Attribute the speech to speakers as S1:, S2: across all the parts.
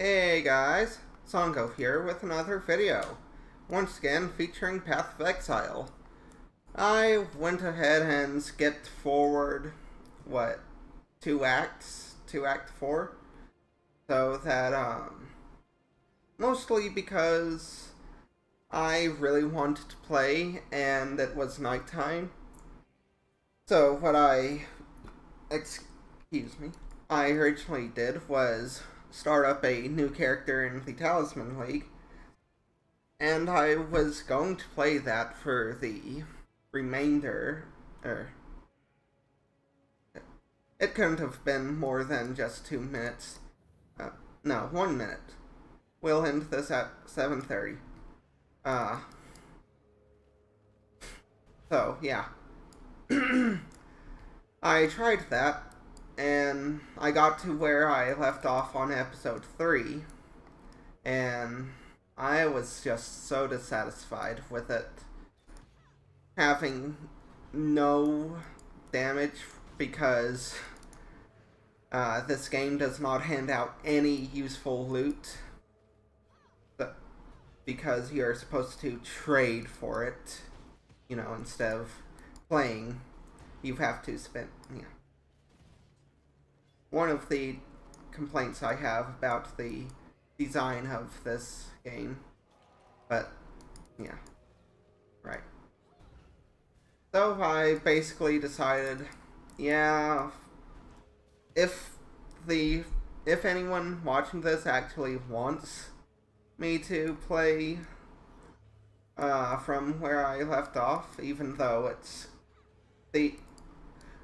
S1: Hey guys, Songo here with another video, once again featuring Path of Exile. I went ahead and skipped forward, what, two acts, two act four? So that, um, mostly because I really wanted to play and it was nighttime. So what I, excuse me, I originally did was start up a new character in the Talisman League. And I was going to play that for the remainder, er, it couldn't have been more than just two minutes. Uh, no, one minute. We'll end this at 7.30. Uh, so, yeah. I tried that, and I got to where I left off on episode 3, and I was just so dissatisfied with it. Having no damage because uh, this game does not hand out any useful loot. Because you're supposed to trade for it, you know, instead of playing, you have to spend, yeah one of the complaints I have about the design of this game. But, yeah. Right. So I basically decided, yeah, if the if anyone watching this actually wants me to play uh, from where I left off, even though it's the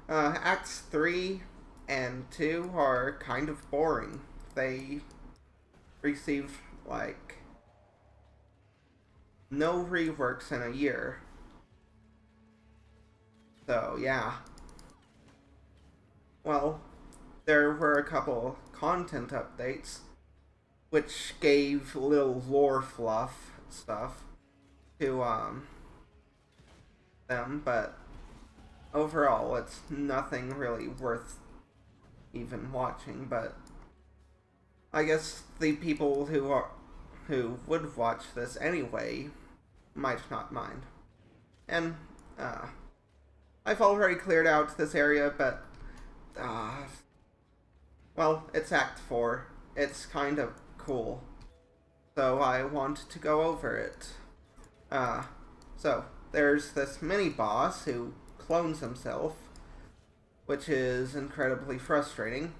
S1: uh, Acts 3 and two are kind of boring. They receive like no reworks in a year. So yeah. Well, there were a couple content updates which gave little lore fluff stuff to um them, but overall it's nothing really worth even watching, but I guess the people who are who would watch this anyway might not mind. And uh, I've already cleared out this area, but uh, well, it's Act 4. It's kind of cool. So I want to go over it. Uh, so, there's this mini-boss who clones himself which is incredibly frustrating.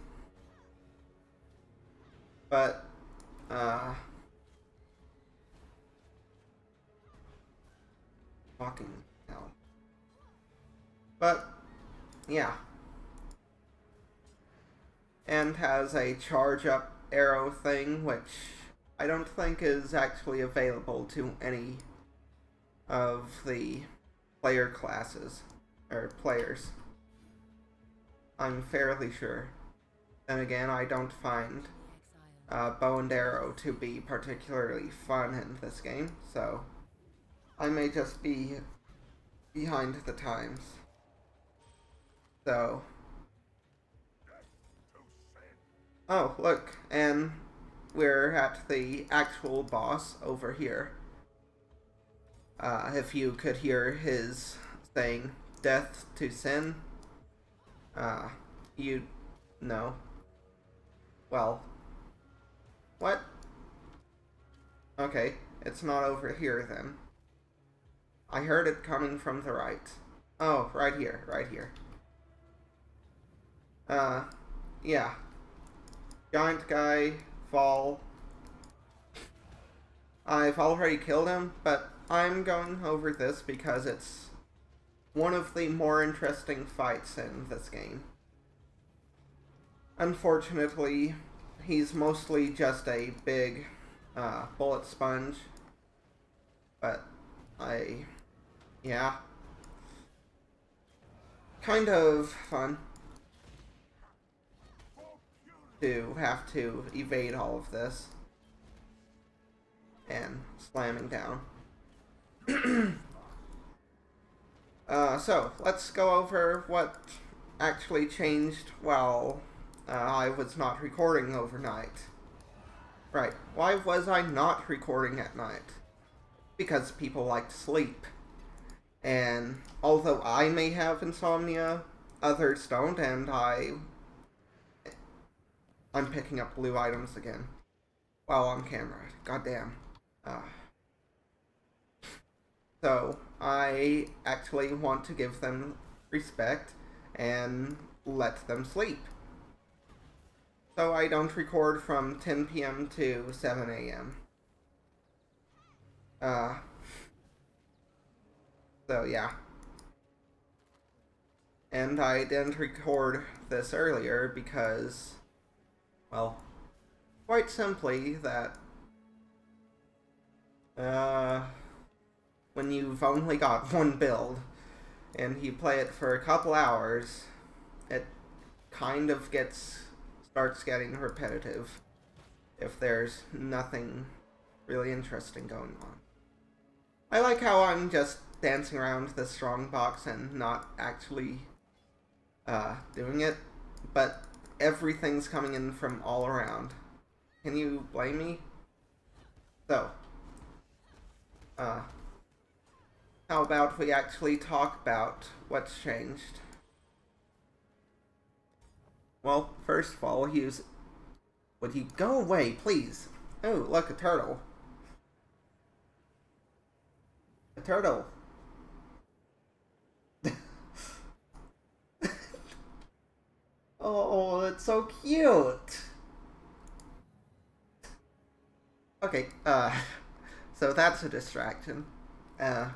S1: But, uh, fucking hell. But, yeah. And has a charge up arrow thing, which I don't think is actually available to any of the player classes, or players. I'm fairly sure. Then again, I don't find uh, bow and arrow to be particularly fun in this game, so I may just be behind the times. So. Oh, look, and we're at the actual boss over here. Uh, if you could hear his saying, death to sin, Ah, uh, you... no. Well. What? Okay, it's not over here then. I heard it coming from the right. Oh, right here, right here. Uh, yeah. Giant guy, fall. I've already killed him, but I'm going over this because it's one of the more interesting fights in this game. Unfortunately, he's mostly just a big uh, bullet sponge. But I, yeah, kind of fun to have to evade all of this and slamming down. Uh, so, let's go over what actually changed while uh, I was not recording overnight. Right. Why was I not recording at night? Because people like to sleep. And although I may have insomnia, others don't, and I... I'm picking up blue items again. While on camera. Goddamn. Uh, so, I actually want to give them respect and let them sleep so I don't record from 10 p.m. to 7 a.m. Uh, so yeah. And I didn't record this earlier because, well, quite simply that, uh, when you've only got one build and you play it for a couple hours, it kind of gets starts getting repetitive if there's nothing really interesting going on. I like how I'm just dancing around the strong box and not actually uh, doing it, but everything's coming in from all around. Can you blame me? So, uh, how about we actually talk about what's changed? Well, first of all, he. Would he go away, please? Oh, look, a turtle. A turtle. oh, it's so cute. Okay, uh, so that's a distraction. Uh,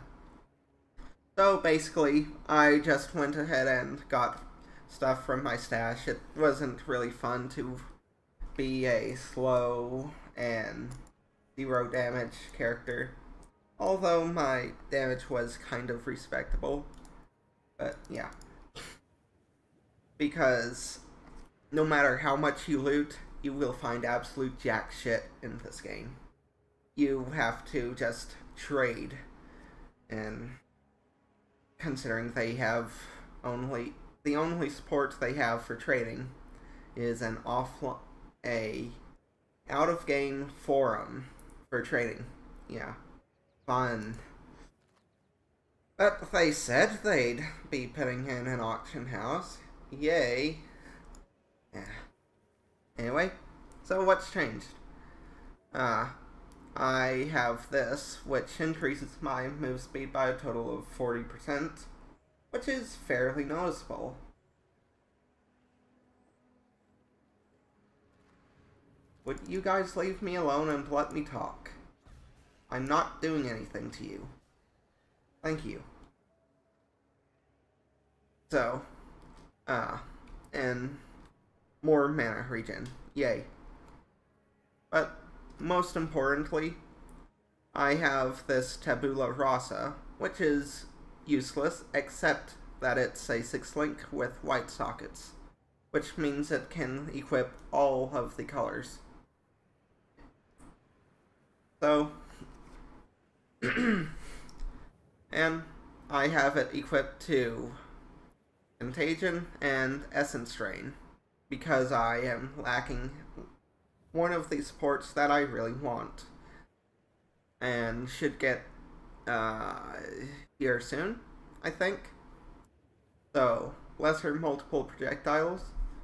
S1: so basically, I just went ahead and got stuff from my stash. It wasn't really fun to be a slow and zero damage character. Although my damage was kind of respectable. But yeah. Because no matter how much you loot, you will find absolute jack shit in this game. You have to just trade. And considering they have only the only support they have for trading is an off a out of game forum for trading. Yeah. Fun. But they said they'd be putting in an auction house. Yay. Yeah. Anyway, so what's changed? Uh, I have this, which increases my move speed by a total of 40% which is fairly noticeable. Would you guys leave me alone and let me talk? I'm not doing anything to you. Thank you. So, uh, and more mana regen. Yay. But most importantly, I have this Tabula Rasa, which is useless, except that it's a 6 link with white sockets, which means it can equip all of the colors. So, and I have it equipped to Contagion and Essence Drain, because I am lacking one of the supports that I really want, and should get uh, here soon, I think. So, lesser multiple projectiles,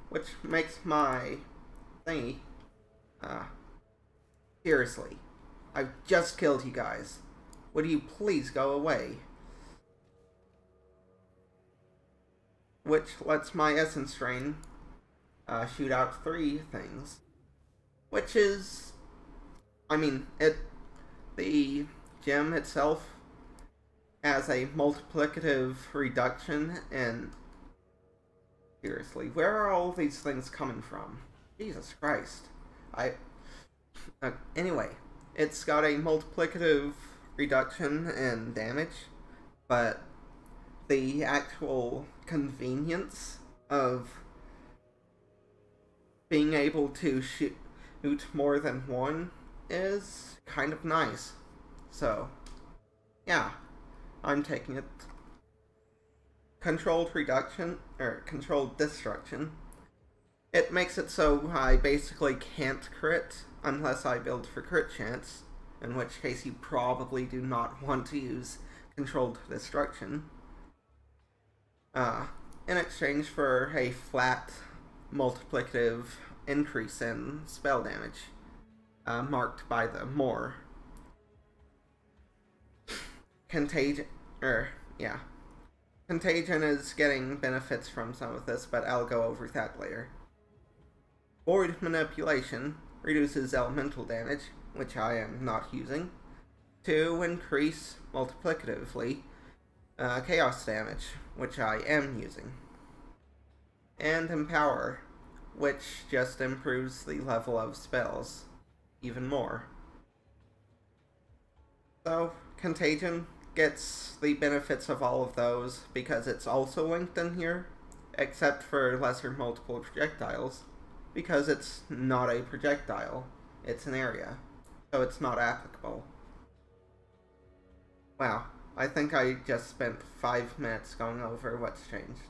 S1: which makes my thingy, uh, seriously, I've just killed you guys. Would you please go away? Which lets my Essence Drain uh, shoot out three things. Which is, I mean, it, the gem itself has a multiplicative reduction and seriously where are all these things coming from? Jesus christ. I uh, anyway it's got a multiplicative reduction in damage but the actual convenience of being able to shoot more than one is kind of nice so yeah I'm taking it. Controlled reduction, or controlled destruction. It makes it so I basically can't crit unless I build for crit chance, in which case you probably do not want to use controlled destruction. Uh, in exchange for a flat multiplicative increase in spell damage, uh, marked by the more. Contagion, er, yeah. Contagion is getting benefits from some of this, but I'll go over that later. Void Manipulation reduces elemental damage, which I am not using, to increase multiplicatively uh, chaos damage, which I am using. And Empower, which just improves the level of spells even more. So, Contagion gets the benefits of all of those because it's also linked in here, except for lesser multiple projectiles, because it's not a projectile, it's an area, so it's not applicable. Wow, I think I just spent five minutes going over what's changed.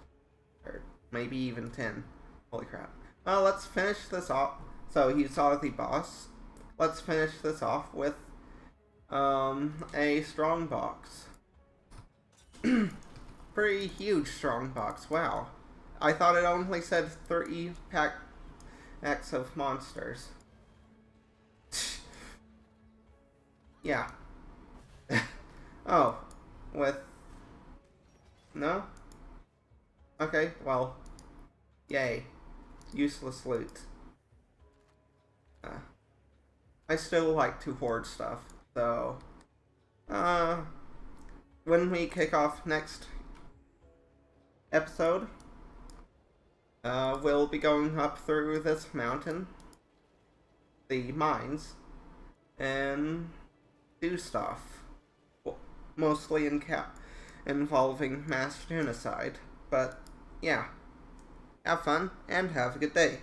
S1: Or maybe even ten. Holy crap. Well, let's finish this off. So you saw the boss. Let's finish this off with um, a strong box. Pretty huge strong box. Wow. I thought it only said 30 pack X of monsters. yeah. oh, with... No? Okay, well, yay. Useless loot. Uh, I still like to hoard stuff, so... Uh, when we kick off next episode, uh, we'll be going up through this mountain, the mines, and do stuff. Mostly in cap involving mass genocide. But, yeah. Have fun, and have a good day.